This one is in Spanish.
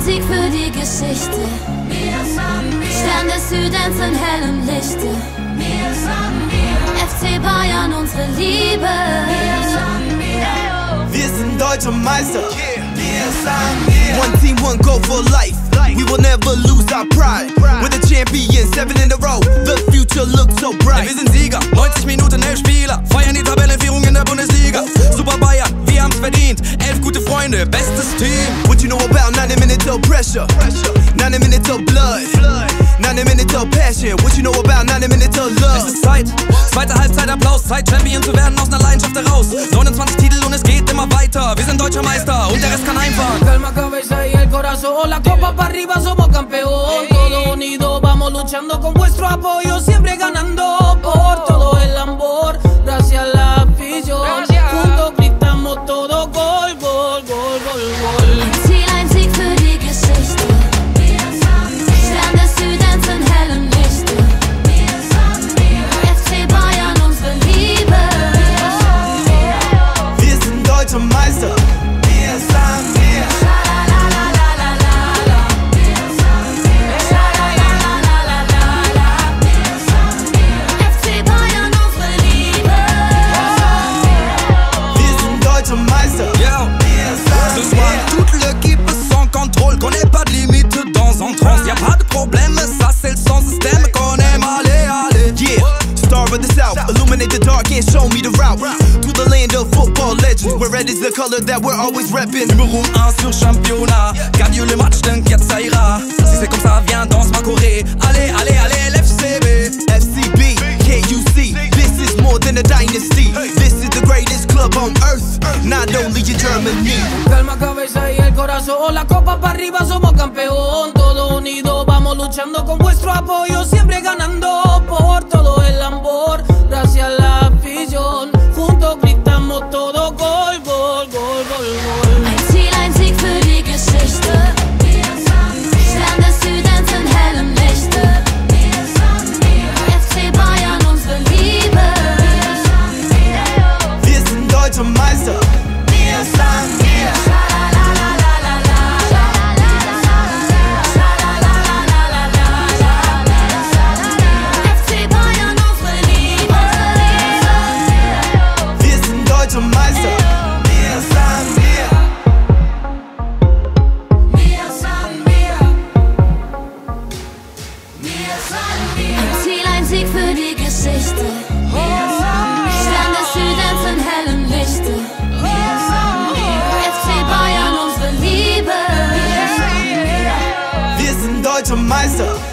Sieg für die Geschichte. Stern des Südens in hellem Lichte. FC Bayern, unsere Liebe. Wir sind deutsche Meister. One team, one goal for life. We will never lose our pride. We're the champions, seven in a row. Gute Freunde, bestes Team. What you know about 90 minutes of pressure? 90 minutes of blood. 90 minutes of passion. What you know about 90 minutes of Es love? ist Zeit, zweite Halbzeit Applaus. Zeit, Champion zu werden aus einer Leidenschaft heraus. 29 Titel und es geht immer weiter. Wir sind deutscher Meister und der Rest kann einfahren. Calma, cabeza y el corazón. La copa para arriba, somos campeón. Todos unidos, vamos luchando con vuestro apoyo. Siempre ganando is the color that we're always repping. Numéro 1 sur championnat. Gagne le match, t'inquiète, ça ira. Si c'est comme ça, viens, danse ma Corée. Allez, allez, allez, l'FCB. FCB, KUC, this is more than a dynasty. This is the greatest club on earth, not only in Germany. Calma, cabeza y el corazón. La copa para arriba, somos campeón. Todos unidos, vamos luchando con vuestro apoyo. mais up.